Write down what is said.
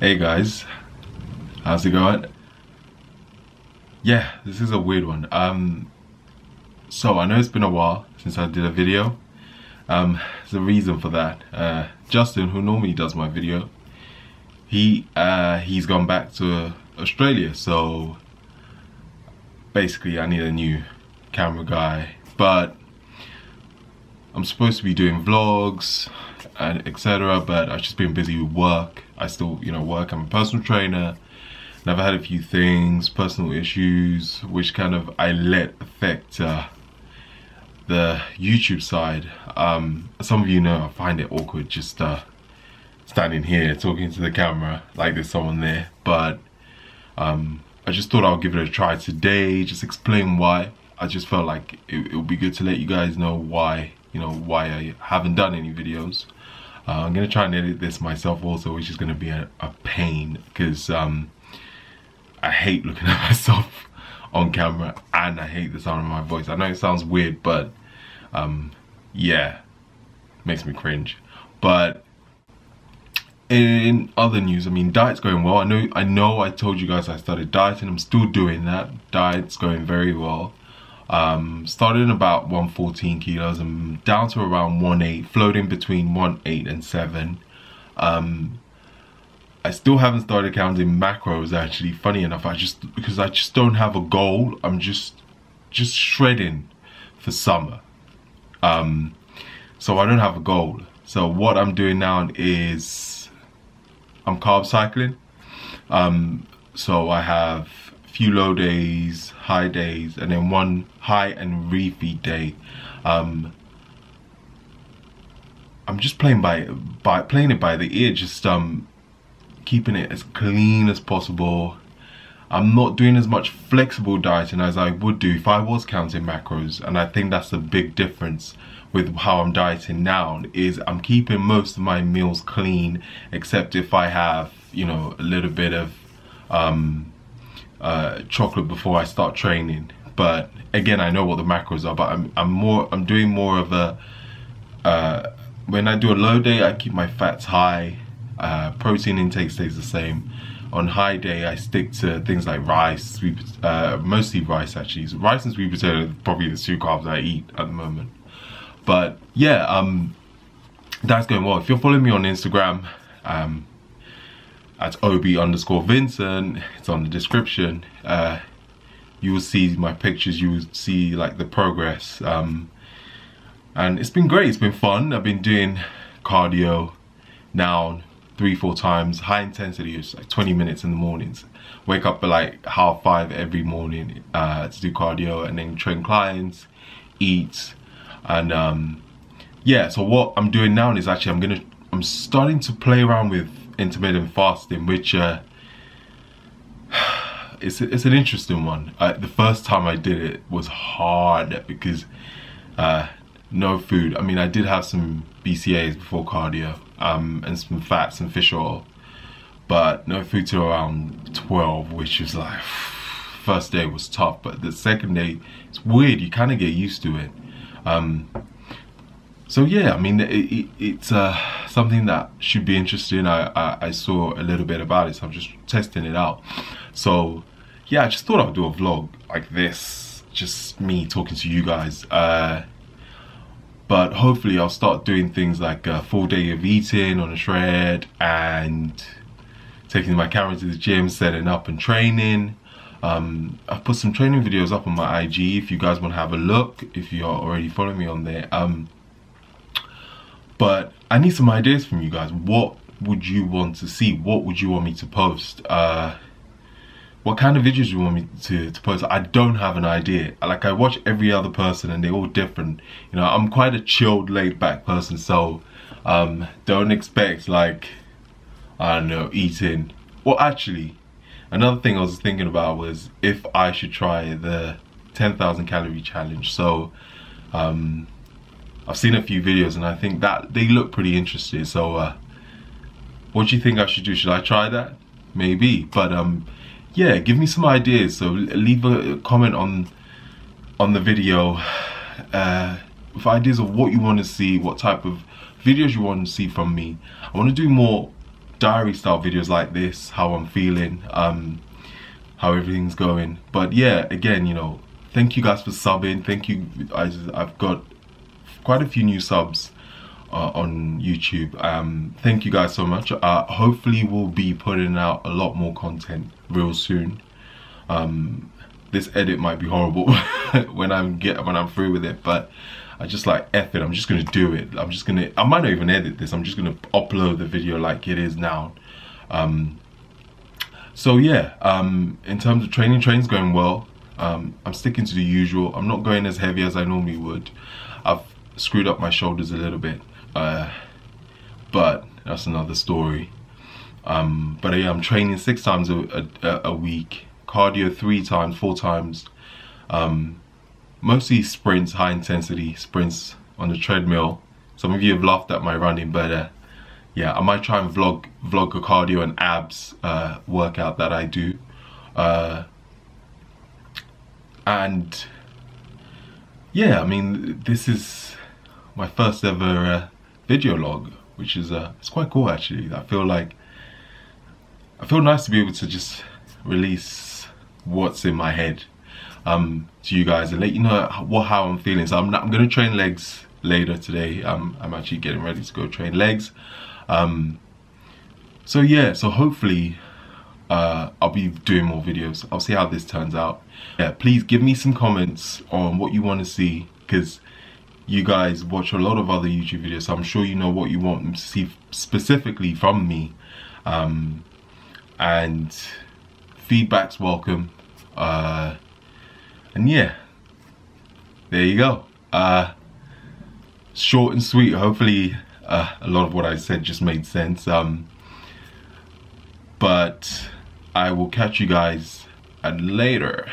Hey guys, how's it going? Yeah, this is a weird one. Um, so I know it's been a while since I did a video. Um, there's a reason for that. Uh, Justin, who normally does my video, he uh, he's gone back to Australia, so basically I need a new camera guy. But I'm supposed to be doing vlogs and etc. But I've just been busy with work. I still, you know, work. I'm a personal trainer. And I've had a few things, personal issues, which kind of I let affect uh, the YouTube side. Um, some of you know I find it awkward just uh, standing here talking to the camera like there's someone there. But um, I just thought I'll give it a try today, just explain why. I just felt like it, it would be good to let you guys know why, you know, why I haven't done any videos. Uh, I'm gonna try and edit this myself also, which is gonna be a, a pain because um, I hate looking at myself on camera and I hate the sound of my voice. I know it sounds weird, but um, yeah, makes me cringe. But in other news, I mean, diet's going well. I know, I know, I told you guys I started dieting. I'm still doing that. Diet's going very well. Um, started in about 114 kilos. I'm down to around 1.8, floating between 1.8 and 7. Um, I still haven't started counting macros actually, funny enough, I just, because I just don't have a goal. I'm just, just shredding for summer. Um, so I don't have a goal. So what I'm doing now is, I'm carb cycling. Um, so I have few low days, high days, and then one high and refeed day. Um, I'm just playing by by playing it by the ear, just um, keeping it as clean as possible. I'm not doing as much flexible dieting as I would do if I was counting macros, and I think that's the big difference with how I'm dieting now. Is I'm keeping most of my meals clean, except if I have you know a little bit of um, uh, chocolate before I start training. But again, I know what the macros are, but I'm, I'm more, I'm doing more of a, uh, when I do a low day, I keep my fats high, uh, protein intake stays the same. On high day, I stick to things like rice, sweet, uh, mostly rice actually. Rice and sweet potato are probably the two carbs I eat at the moment. But yeah, um, that's going well. If you're following me on Instagram, um, at ob underscore Vincent. It's on the description. Uh, you will see my pictures. You will see like the progress. Um, and it's been great. It's been fun. I've been doing cardio now three, four times. High intensity is like 20 minutes in the mornings. Wake up at like half five every morning uh, to do cardio and then train clients, eat, and um, yeah. So what I'm doing now is actually I'm gonna I'm starting to play around with intermittent fasting, which uh, it's it's an interesting one. Uh, the first time I did it was hard because uh, no food. I mean, I did have some BCAAs before cardio um, and some fats and fish oil, but no food till around 12, which was like first day was tough. But the second day, it's weird. You kind of get used to it. Um, so yeah, I mean, it, it, it's uh, something that should be interesting. I, I, I saw a little bit about it, so I'm just testing it out. So yeah, I just thought I'd do a vlog like this, just me talking to you guys. Uh, but hopefully I'll start doing things like a full day of eating on a shred and taking my camera to the gym, setting up and training. Um, I've put some training videos up on my IG if you guys want to have a look, if you're already following me on there. Um, but I need some ideas from you guys. What would you want to see? What would you want me to post? Uh, what kind of videos do you want me to, to post? I don't have an idea. Like I watch every other person and they're all different. You know, I'm quite a chilled, laid back person. So um, don't expect like, I don't know, eating. Well, actually, another thing I was thinking about was if I should try the 10,000 calorie challenge. So um, I've seen a few videos and I think that they look pretty interesting. So uh, what do you think I should do? Should I try that? Maybe. But um, yeah, give me some ideas. So leave a comment on on the video uh, with ideas of what you want to see, what type of videos you want to see from me. I want to do more diary style videos like this, how I'm feeling, um, how everything's going. But yeah, again, you know, thank you guys for subbing. Thank you. I, I've got quite a few new subs uh, on YouTube. Um, thank you guys so much. Uh, hopefully we'll be putting out a lot more content real soon. Um, this edit might be horrible when I'm get when I'm through with it, but I just like F it, I'm just gonna do it. I'm just gonna, I might not even edit this, I'm just gonna upload the video like it is now. Um, so yeah, um, in terms of training, training's going well. Um, I'm sticking to the usual. I'm not going as heavy as I normally would. I've screwed up my shoulders a little bit, uh, but that's another story. Um, but yeah, I'm training six times a, a, a, week, cardio three times, four times. Um, mostly sprints, high intensity sprints on the treadmill. Some of you have laughed at my running, but uh, yeah, I might try and vlog vlog a cardio and abs uh, workout that I do. Uh, and yeah, I mean, this is my first ever uh, video log, which is uh, it's quite cool actually. I feel like I feel nice to be able to just release what's in my head um, to you guys and let you know what how I'm feeling. So I'm, not, I'm gonna train legs later today. I'm actually getting ready to go train legs. Um, so yeah, so hopefully uh, I'll be doing more videos. I'll see how this turns out. Yeah, please give me some comments on what you want to see because you guys watch a lot of other YouTube videos. So I'm sure you know what you want to see specifically from me. Um, and feedback's welcome. Uh, and yeah, there you go. Uh, short and sweet. Hopefully, uh, a lot of what I said just made sense. Um, but I will catch you guys later.